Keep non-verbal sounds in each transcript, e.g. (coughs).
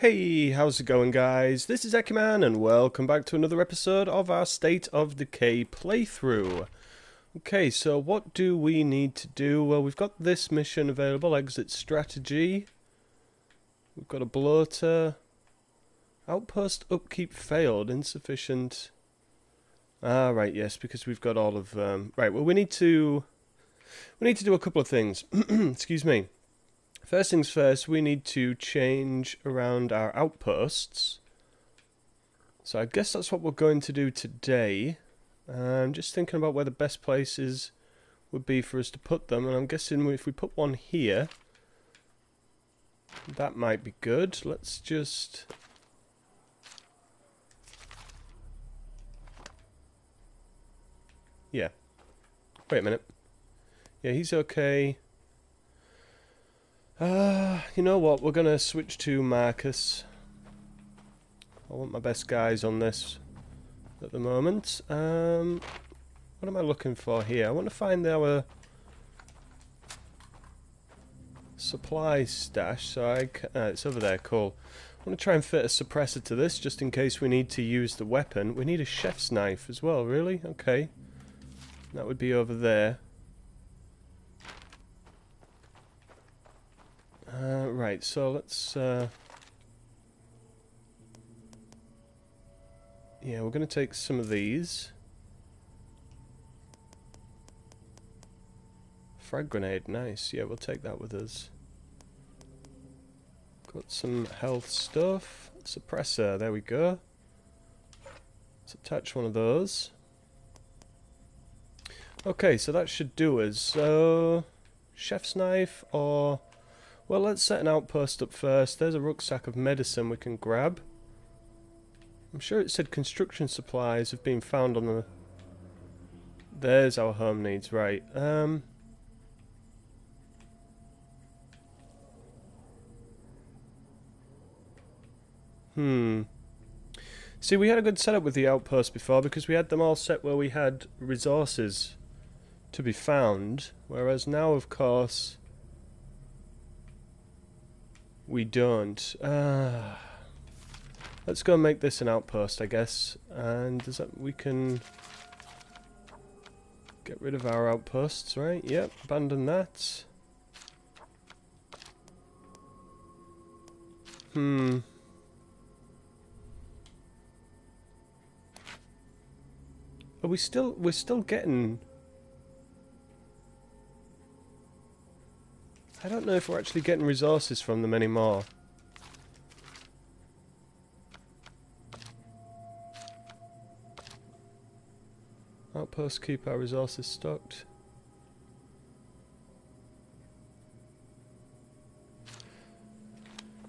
Hey, how's it going guys? This is Eckyman and welcome back to another episode of our State of Decay playthrough. Okay, so what do we need to do? Well, we've got this mission available, Exit Strategy. We've got a bloater. Outpost upkeep failed, insufficient. Ah, right, yes, because we've got all of... Um, right, well, we need to... We need to do a couple of things. (clears throat) Excuse me. First things first, we need to change around our outposts. So I guess that's what we're going to do today. I'm just thinking about where the best places would be for us to put them, and I'm guessing if we put one here, that might be good. Let's just... Yeah. Wait a minute. Yeah, he's okay. Uh, you know what? We're going to switch to Marcus. I want my best guys on this at the moment. Um, what am I looking for here? I want to find our supply stash. So I uh, it's over there. Cool. I want to try and fit a suppressor to this just in case we need to use the weapon. We need a chef's knife as well. Really? Okay. That would be over there. Uh, right, so let's... Uh, yeah, we're going to take some of these. Frag grenade, nice. Yeah, we'll take that with us. Got some health stuff. Suppressor, there we go. Let's attach one of those. Okay, so that should do us. So, chef's knife or well, let's set an outpost up first. There's a rucksack of medicine we can grab. I'm sure it said construction supplies have been found on the... There's our home needs, right. Um... Hmm. See, we had a good setup with the outpost before because we had them all set where we had resources to be found. Whereas now, of course we don't. Uh, let's go and make this an outpost, I guess. And that we can get rid of our outposts, right? Yep, abandon that. Hmm. Are we still we're still getting I don't know if we're actually getting resources from them anymore. Outposts keep our resources stocked.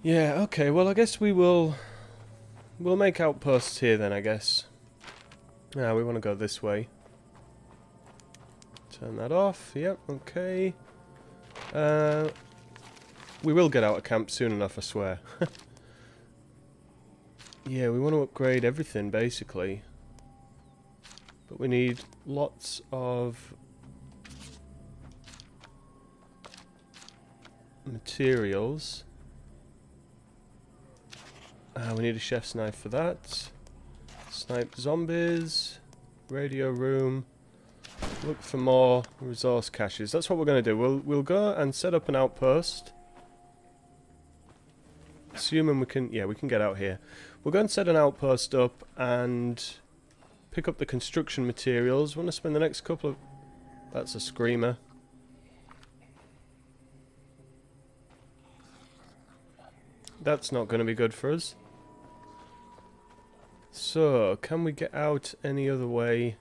Yeah, okay, well I guess we will... We'll make outposts here then, I guess. Now we want to go this way. Turn that off, yep, okay. Uh, we will get out of camp soon enough, I swear. (laughs) yeah, we want to upgrade everything, basically. But we need lots of materials. Uh, we need a chef's knife for that. Snipe zombies. Radio room. Look for more resource caches. That's what we're going to do. We'll, we'll go and set up an outpost. Assuming we can... Yeah, we can get out here. We'll go and set an outpost up and pick up the construction materials. Want to spend the next couple of... That's a screamer. That's not going to be good for us. So, can we get out any other way?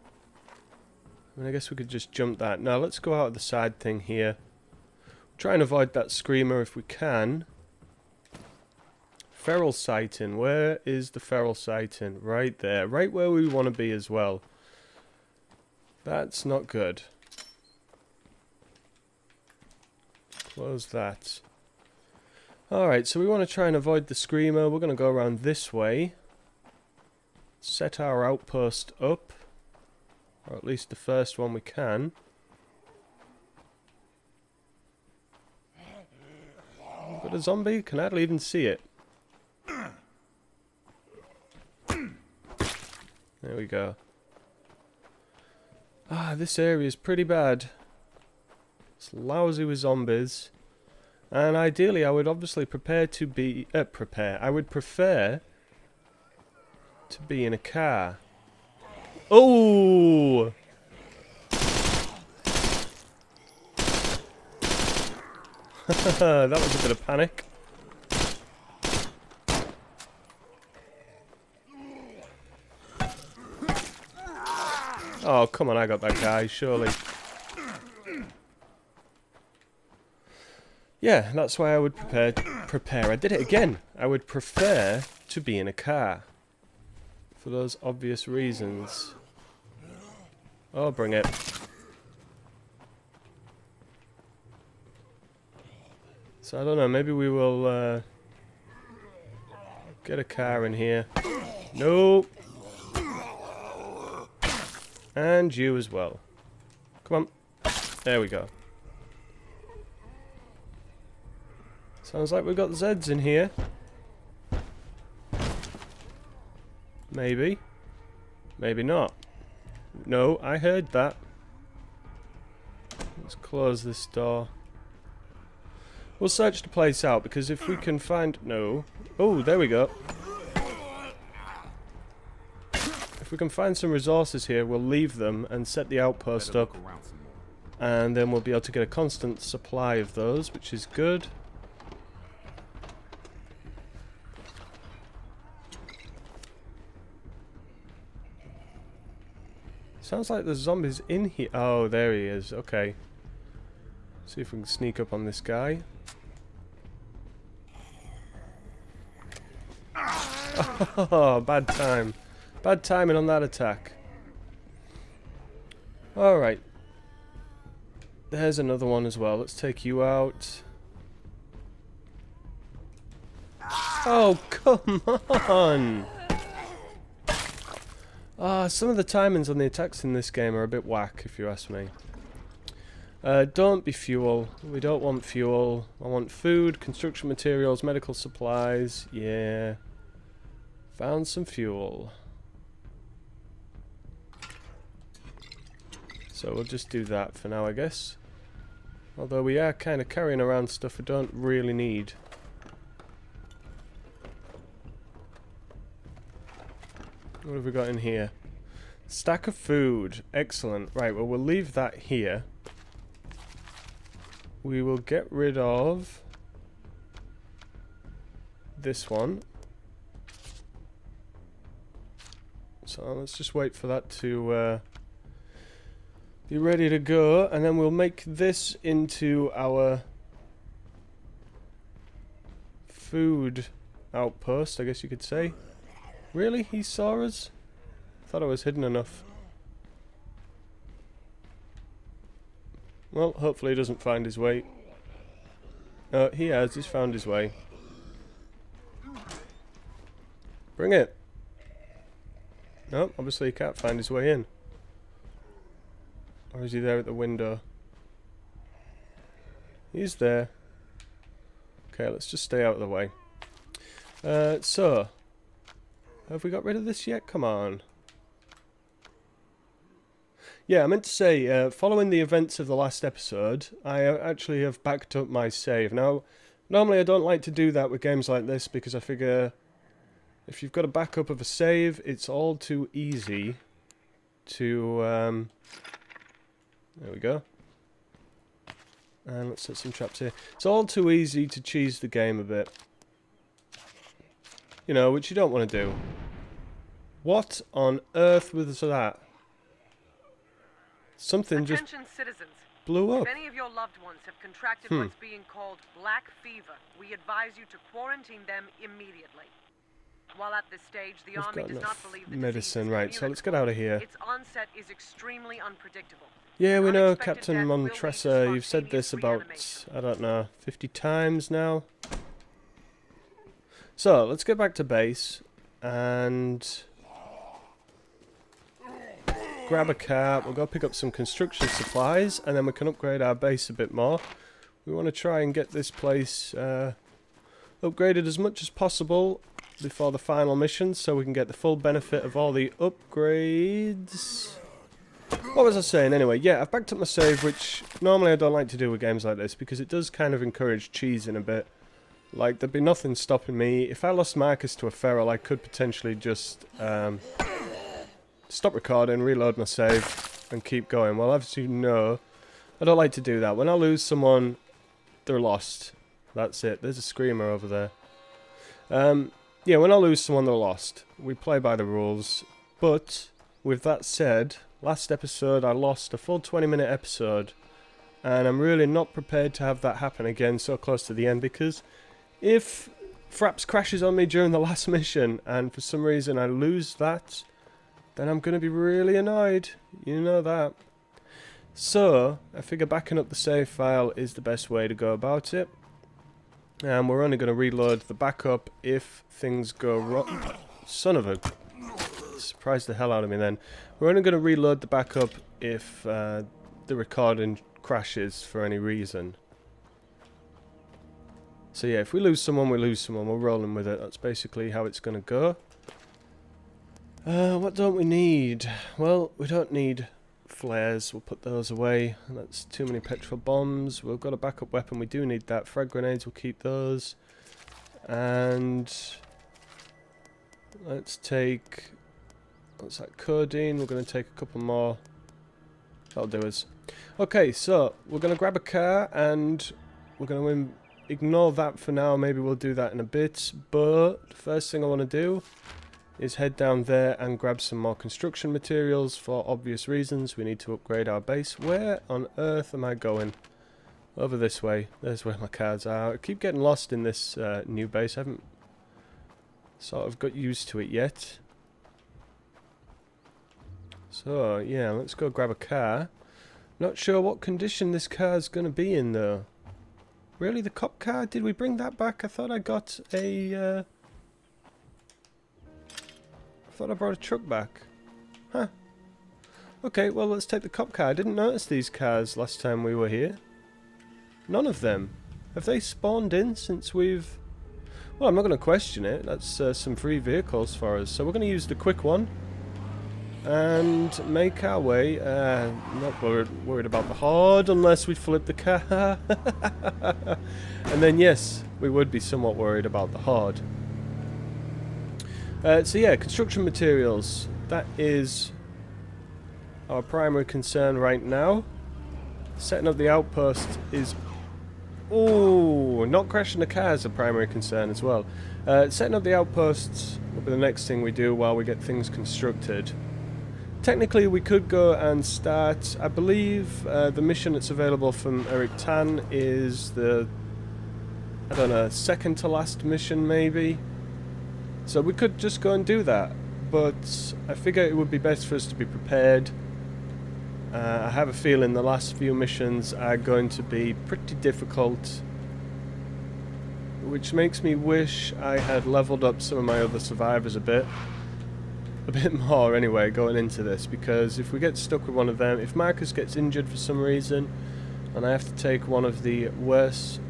I mean, I guess we could just jump that. Now, let's go out of the side thing here. Try and avoid that screamer if we can. Feral sighting. Where is the feral sighting? Right there. Right where we want to be as well. That's not good. Close that. Alright, so we want to try and avoid the screamer. We're going to go around this way. Set our outpost up. Or at least the first one we can. But a zombie can I even see it. There we go. Ah, this area is pretty bad. It's lousy with zombies. And ideally, I would obviously prepare to be... Uh, prepare. I would prefer to be in a car. Oh! (laughs) that was a bit of panic. Oh, come on, I got that guy, surely. Yeah, that's why I would prepare, prepare. I did it again. I would prefer to be in a car. For those obvious reasons. Oh, bring it. So I don't know, maybe we will uh, get a car in here. Nope. And you as well. Come on. There we go. Sounds like we've got Zeds in here. Maybe. Maybe not. No, I heard that. Let's close this door. We'll search the place out because if we can find... No. Oh, there we go. If we can find some resources here, we'll leave them and set the outpost up. And then we'll be able to get a constant supply of those, which is good. Sounds like the zombies in here. Oh, there he is. Okay. See if we can sneak up on this guy. Oh, (laughs) bad time. Bad timing on that attack. Alright. There's another one as well. Let's take you out. Oh, come (laughs) on! Ah, some of the timings on the attacks in this game are a bit whack, if you ask me. Uh, don't be fuel. We don't want fuel. I want food, construction materials, medical supplies. Yeah. Found some fuel. So we'll just do that for now, I guess. Although we are kind of carrying around stuff we don't really need. What have we got in here? Stack of food. Excellent. Right, well, we'll leave that here. We will get rid of this one. So let's just wait for that to uh, be ready to go. And then we'll make this into our food outpost, I guess you could say. Really? He saw us? Thought I was hidden enough. Well, hopefully he doesn't find his way. Uh, he has. He's found his way. Bring it. No, obviously he can't find his way in. Or is he there at the window? He's there. Okay, let's just stay out of the way. Uh, so, have we got rid of this yet? Come on. Yeah, I meant to say, uh, following the events of the last episode, I uh, actually have backed up my save. Now, normally I don't like to do that with games like this because I figure if you've got a backup of a save, it's all too easy to... Um, there we go. And let's set some traps here. It's all too easy to cheese the game a bit. You know, which you don't want to do. What on earth was that? Something Attention just citizens. blew up. If any of your loved ones have contracted Hmm. what's being called black fever, we advise you to quarantine them immediately. While at this stage, the We've army does not believe the medicine, right, so let's get out of here. Its onset is extremely unpredictable. Yeah, we know, Captain death will lead to Montressa. You've said this about. I don't know, 50 times now. So, let's get back to base and grab a car. We'll go pick up some construction supplies and then we can upgrade our base a bit more. We want to try and get this place uh, upgraded as much as possible before the final mission so we can get the full benefit of all the upgrades. What was I saying anyway? Yeah, I've backed up my save, which normally I don't like to do with games like this because it does kind of encourage cheesing a bit. Like, there'd be nothing stopping me. If I lost Marcus to a feral, I could potentially just um, stop recording, reload my save, and keep going. Well, obviously, no. I don't like to do that. When I lose someone, they're lost. That's it. There's a screamer over there. Um, yeah, when I lose someone, they're lost. We play by the rules. But, with that said, last episode I lost a full 20 minute episode. And I'm really not prepared to have that happen again so close to the end because if Fraps crashes on me during the last mission and for some reason I lose that, then I'm going to be really annoyed. You know that. So, I figure backing up the save file is the best way to go about it. And we're only going to reload the backup if things go wrong. Son of a... Surprised the hell out of me then. We're only going to reload the backup if uh, the recording crashes for any reason. So yeah, if we lose someone, we lose someone. We're rolling with it. That's basically how it's going to go. Uh, what don't we need? Well, we don't need flares. We'll put those away. That's too many petrol bombs. We've got a backup weapon. We do need that. Frag grenades, we'll keep those. And let's take... What's that? Codeine. We're going to take a couple more. That'll do us. Okay, so we're going to grab a car and we're going to ignore that for now. Maybe we'll do that in a bit. But first thing I want to do is head down there and grab some more construction materials for obvious reasons. We need to upgrade our base. Where on earth am I going? Over this way. There's where my cards are. I keep getting lost in this uh, new base. I haven't sort of got used to it yet. So, yeah, let's go grab a car. Not sure what condition this car is going to be in, though. Really, the cop car? Did we bring that back? I thought I got a... Uh... I thought I brought a truck back. Huh. Okay, well, let's take the cop car. I didn't notice these cars last time we were here. None of them. Have they spawned in since we've... Well, I'm not going to question it. That's uh, some free vehicles for us. So we're going to use the quick one and make our way. Uh, not worried, worried about the horde unless we flip the car. (laughs) and then yes, we would be somewhat worried about the horde. Uh, so yeah, construction materials. That is our primary concern right now. Setting up the outpost is... Oh, not crashing the car is a primary concern as well. Uh, setting up the outposts will be the next thing we do while we get things constructed. Technically, we could go and start. I believe uh, the mission that's available from Eric Tan is the, I don't know, second to last mission maybe. So we could just go and do that. But I figure it would be best for us to be prepared. Uh, I have a feeling the last few missions are going to be pretty difficult. Which makes me wish I had leveled up some of my other survivors a bit a bit more anyway going into this because if we get stuck with one of them, if Marcus gets injured for some reason and I have to take one of the worst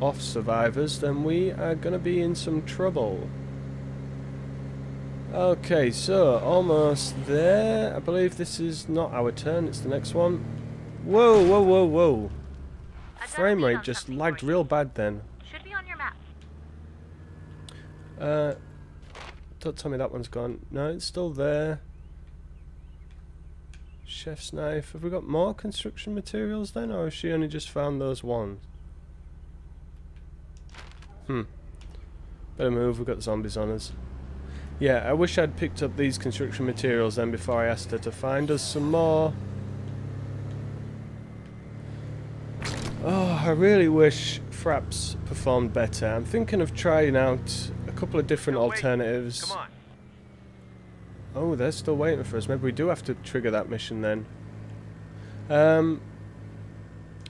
off survivors, then we are going to be in some trouble. Okay, so almost there. I believe this is not our turn, it's the next one. Whoa, whoa, whoa, whoa. Frame rate just lagged real bad then. Should be on your map. Uh, don't tell me that one's gone. No, it's still there. Chef's knife. Have we got more construction materials then, or has she only just found those ones? Hmm. Better move, we've got zombies on us. Yeah, I wish I'd picked up these construction materials then before I asked her to find us some more. Oh, I really wish Fraps performed better. I'm thinking of trying out a couple of different no, alternatives. Oh, they're still waiting for us. Maybe we do have to trigger that mission then. Um,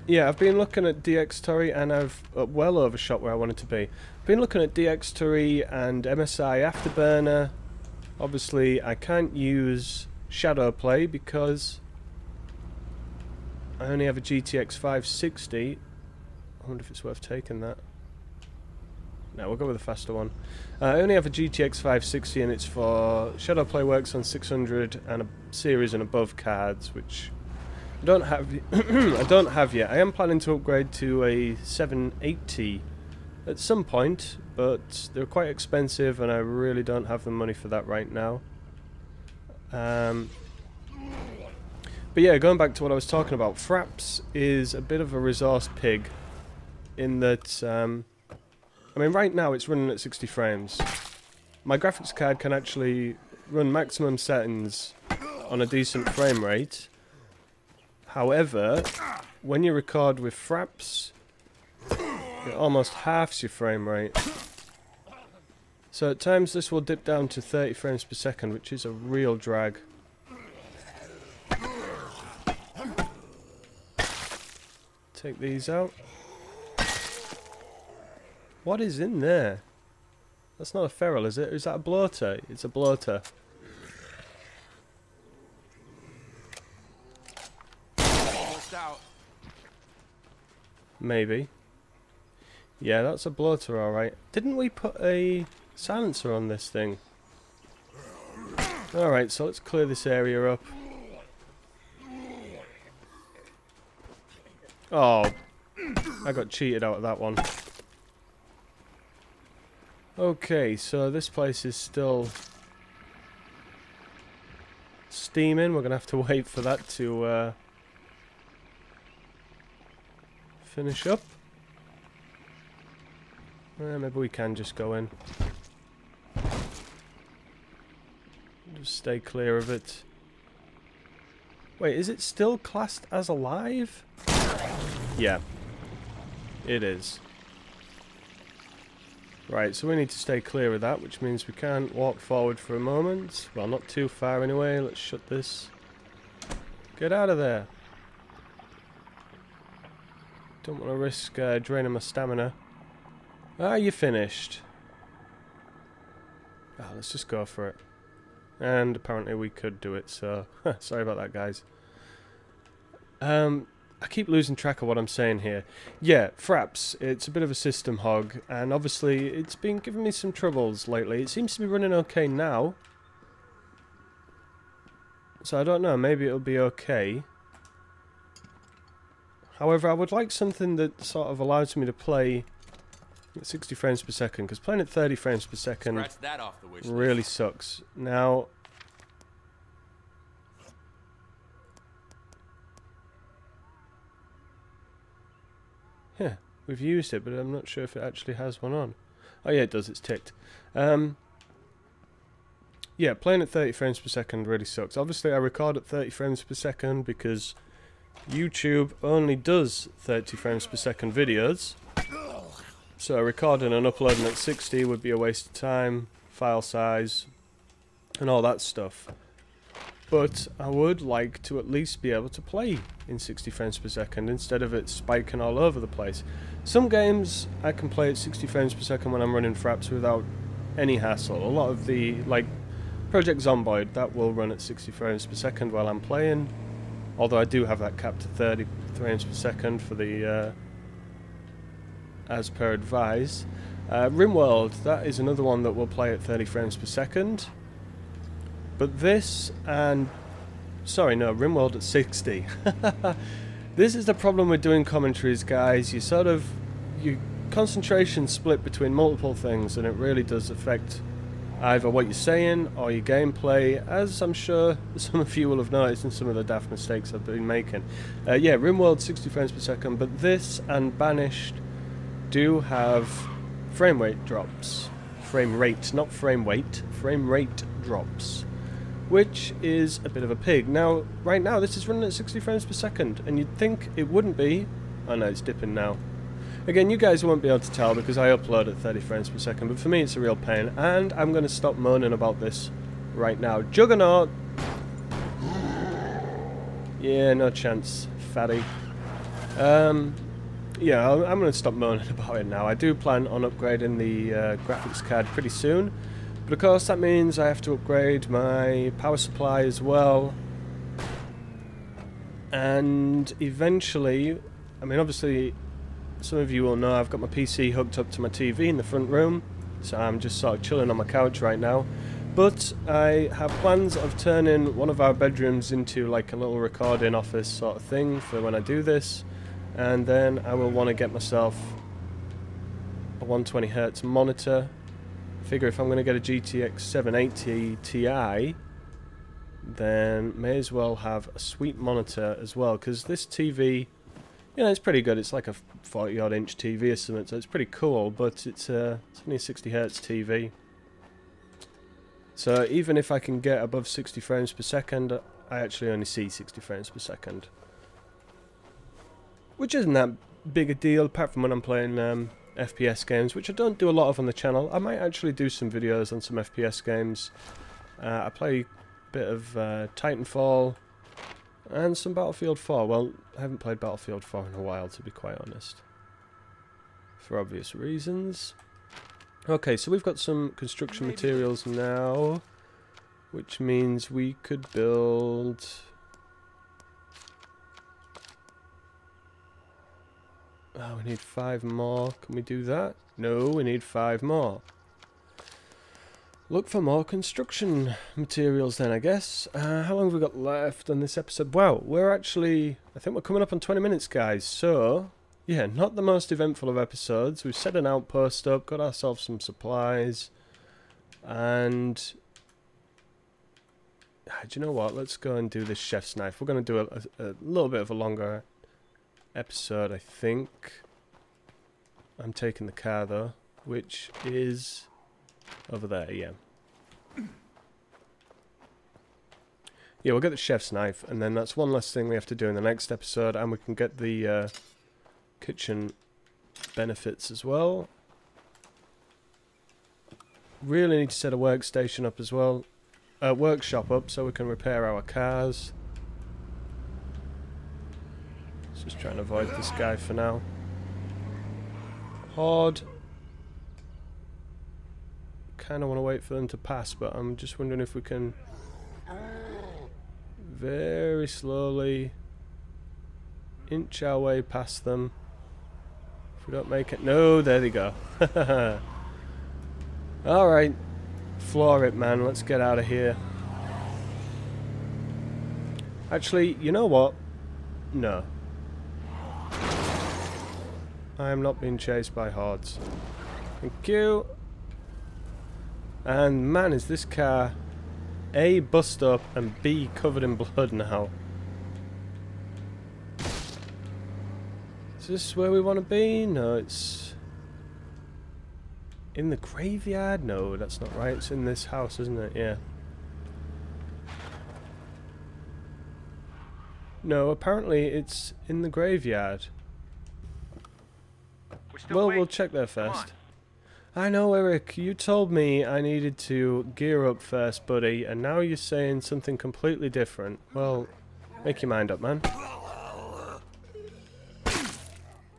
yeah, I've been looking at DxTory and I've uh, well overshot where I wanted to be. I've been looking at DxTory and MSI Afterburner. Obviously, I can't use Shadowplay because I only have a GTX 560. I wonder if it's worth taking that. No, we'll go with the faster one. Uh, I only have a GTX 560 and it's for Shadowplay works on 600 and a series and above cards, which I don't have. (coughs) I don't have yet. I am planning to upgrade to a 780 at some point, but they're quite expensive and I really don't have the money for that right now. Um, but yeah, going back to what I was talking about, Fraps is a bit of a resource pig in that, um, I mean, right now it's running at 60 frames. My graphics card can actually run maximum settings on a decent frame rate. However, when you record with Fraps, it almost halves your frame rate. So at times this will dip down to 30 frames per second, which is a real drag. Take these out. What is in there? That's not a feral, is it? Is that a bloater? It's a bloater. Maybe. Yeah, that's a bloater, alright. Didn't we put a silencer on this thing? Alright, so let's clear this area up. Oh, I got cheated out of that one. Okay, so this place is still steaming. We're going to have to (laughs) wait for that to uh, finish up. Uh, maybe we can just go in. Just stay clear of it. Wait, is it still classed as alive? Yeah. It is. Right, so we need to stay clear of that, which means we can't walk forward for a moment. Well, not too far anyway. Let's shut this. Get out of there. Don't want to risk uh, draining my stamina. Ah, you finished. Ah, let's just go for it. And apparently we could do it, so (laughs) sorry about that, guys. Um, I keep losing track of what I'm saying here. Yeah, Fraps, it's a bit of a system hog, and obviously it's been giving me some troubles lately. It seems to be running okay now. So I don't know, maybe it'll be okay. However, I would like something that sort of allows me to play at 60 frames per second, because playing at 30 frames per second really sucks. Now, Yeah, we've used it, but I'm not sure if it actually has one on. Oh yeah, it does, it's ticked. Um, yeah, playing at 30 frames per second really sucks. Obviously I record at 30 frames per second because YouTube only does 30 frames per second videos. So recording and uploading at 60 would be a waste of time, file size, and all that stuff but I would like to at least be able to play in 60 frames per second instead of it spiking all over the place. Some games I can play at 60 frames per second when I'm running fraps without any hassle. A lot of the, like Project Zomboid, that will run at 60 frames per second while I'm playing, although I do have that capped to 30 frames per second for the, uh, as per advised. Uh, Rimworld, that is another one that will play at 30 frames per second. But this and... Sorry, no, Rimworld at 60. (laughs) this is the problem with doing commentaries, guys. You sort of... You concentration split between multiple things and it really does affect either what you're saying or your gameplay, as I'm sure (laughs) some of you will have noticed in some of the daft mistakes I've been making. Uh, yeah, Rimworld 60 frames per second, but this and Banished do have frame rate drops. Frame rate, not frame weight, frame rate drops which is a bit of a pig. Now, right now, this is running at 60 frames per second, and you'd think it wouldn't be. Oh no, it's dipping now. Again, you guys won't be able to tell because I upload at 30 frames per second, but for me it's a real pain, and I'm going to stop moaning about this right now. Juggernaut! Yeah, no chance, fatty. Um, yeah, I'm going to stop moaning (laughs) about it now. I do plan on upgrading the uh, graphics card pretty soon, but of course that means I have to upgrade my power supply as well. And eventually, I mean obviously some of you will know I've got my PC hooked up to my TV in the front room, so I'm just sort of chilling on my couch right now. But I have plans of turning one of our bedrooms into like a little recording office sort of thing for when I do this. And then I will want to get myself a 120Hz monitor. Figure if I'm going to get a GTX 780 Ti, then may as well have a sweet monitor as well. Because this TV, you know, it's pretty good. It's like a 40 odd inch TV or something, so it's pretty cool. But it's, uh, it's only a 60 Hz TV. So even if I can get above 60 frames per second, I actually only see 60 frames per second. Which isn't that big a deal, apart from when I'm playing um, FPS games, which I don't do a lot of on the channel. I might actually do some videos on some FPS games. Uh, I play a bit of uh, Titanfall and some Battlefield 4. Well, I haven't played Battlefield 4 in a while, to be quite honest. For obvious reasons. Okay, so we've got some construction materials now, which means we could build... Oh, we need five more. Can we do that? No, we need five more. Look for more construction materials then, I guess. Uh, how long have we got left on this episode? Wow, we're actually... I think we're coming up on 20 minutes, guys. So, yeah, not the most eventful of episodes. We've set an outpost up, got ourselves some supplies, and... Ah, do you know what? Let's go and do this chef's knife. We're going to do a, a, a little bit of a longer episode, I think. I'm taking the car, though, which is over there, yeah. Yeah, we'll get the chef's knife, and then that's one less thing we have to do in the next episode, and we can get the... Uh, kitchen benefits as well. Really need to set a workstation up as well. A workshop up so we can repair our cars. Just trying to avoid this guy for now. Horde. Kind of want to wait for them to pass, but I'm just wondering if we can very slowly inch our way past them. If we don't make it... No, there they go. (laughs) Alright. Floor it, man. Let's get out of here. Actually, you know what? No. I am not being chased by hordes. Thank you. And man, is this car A, bust up, and B, covered in blood now. Is this where we want to be? No, it's... In the graveyard? No, that's not right. It's in this house, isn't it? Yeah. No, apparently it's in the graveyard. Well, waiting. we'll check there first. I know, Eric. You told me I needed to gear up first, buddy, and now you're saying something completely different. Well, make your mind up, man.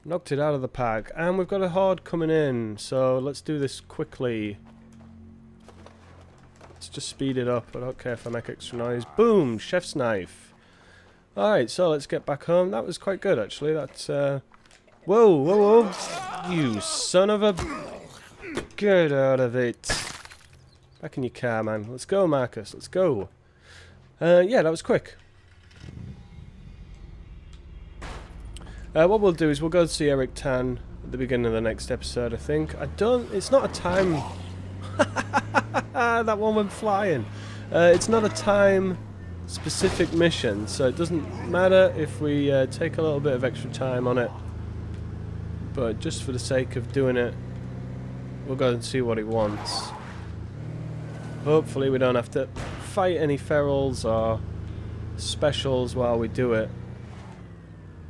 Knocked it out of the pack. And we've got a horde coming in, so let's do this quickly. Let's just speed it up. I don't care if I make extra noise. Boom! Chef's knife. Alright, so let's get back home. That was quite good, actually. That's, uh... Whoa, whoa, whoa! You son of a... Get out of it. Back in your car, man. Let's go, Marcus. Let's go. Uh, yeah, that was quick. Uh, what we'll do is we'll go see Eric Tan at the beginning of the next episode, I think. I don't... It's not a time... (laughs) that one went flying. Uh, it's not a time specific mission, so it doesn't matter if we uh, take a little bit of extra time on it. But just for the sake of doing it, we'll go and see what he wants. Hopefully we don't have to fight any ferals or specials while we do it.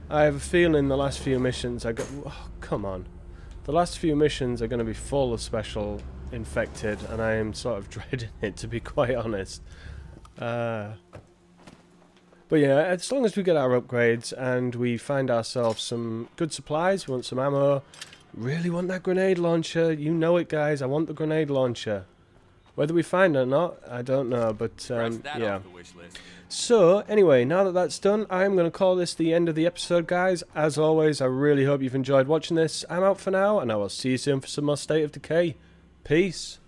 I have a feeling the last few missions I got. Oh, come on. The last few missions are going to be full of special infected, and I am sort of (laughs) dreading it, to be quite honest. Uh, but yeah, as long as we get our upgrades and we find ourselves some good supplies, we want some ammo, really want that grenade launcher, you know it guys, I want the grenade launcher. Whether we find it or not, I don't know, but um, yeah. off the wish list. So, anyway, now that that's done, I'm going to call this the end of the episode, guys. As always, I really hope you've enjoyed watching this. I'm out for now, and I will see you soon for some more State of Decay. Peace.